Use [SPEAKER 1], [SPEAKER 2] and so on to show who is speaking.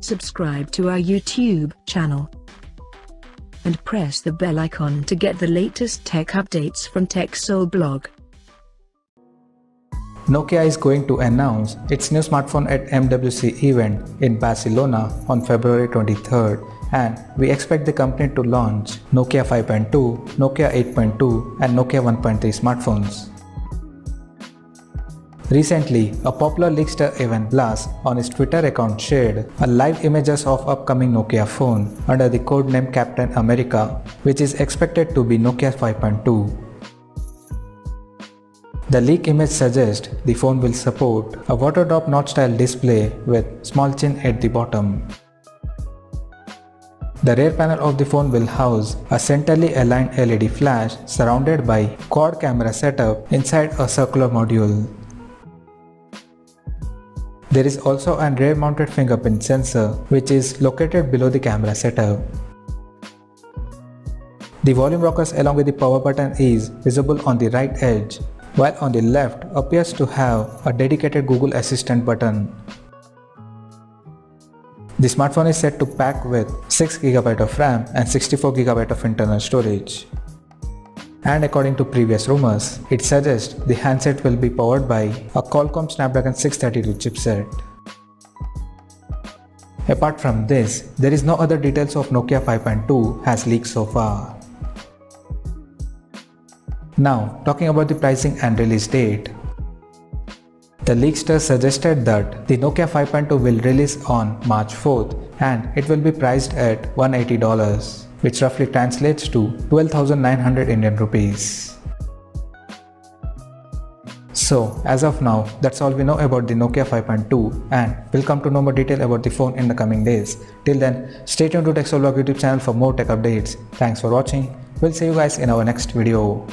[SPEAKER 1] subscribe to our YouTube channel and press the bell icon to get the latest tech updates from TechSole blog.
[SPEAKER 2] Nokia is going to announce its new smartphone at MWC event in Barcelona on February 23rd and we expect the company to launch Nokia 5.2, Nokia 8.2 and Nokia 1.3 smartphones. Recently, a popular leakster Evan Blass on his Twitter account shared a live images of upcoming Nokia phone under the codename Captain America, which is expected to be Nokia 5.2. The leak image suggests the phone will support a water drop notch style display with small chin at the bottom. The rear panel of the phone will house a centrally aligned LED flash surrounded by quad camera setup inside a circular module. There is also a rear mounted fingerprint sensor which is located below the camera setup. The volume rockers along with the power button is visible on the right edge while on the left appears to have a dedicated Google Assistant button. The smartphone is set to pack with 6GB of RAM and 64GB of internal storage. And according to previous rumors, it suggests the handset will be powered by a Qualcomm Snapdragon 632 chipset. Apart from this, there is no other details of Nokia 5.2 has leaked so far. Now, talking about the pricing and release date. The leakster suggested that the Nokia 5.2 will release on March 4th and it will be priced at $180 which roughly translates to 12,900 Indian rupees. So as of now, that's all we know about the Nokia 5.2 and we'll come to know more detail about the phone in the coming days. Till then, stay tuned to TechSole Blog YouTube channel for more tech updates. Thanks for watching. We'll see you guys in our next video.